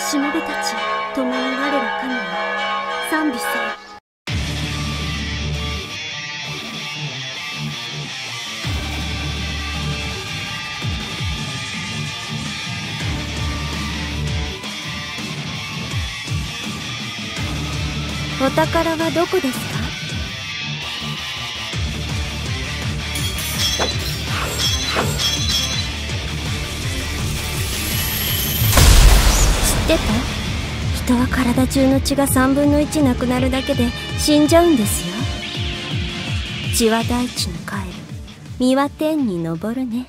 しもべたち共に我ら神を賛美せよお宝はどこですか？てた？人は体中の血が3分の1なくなるだけで死んじゃうんですよ。血は大地に帰る。身は天に昇るね。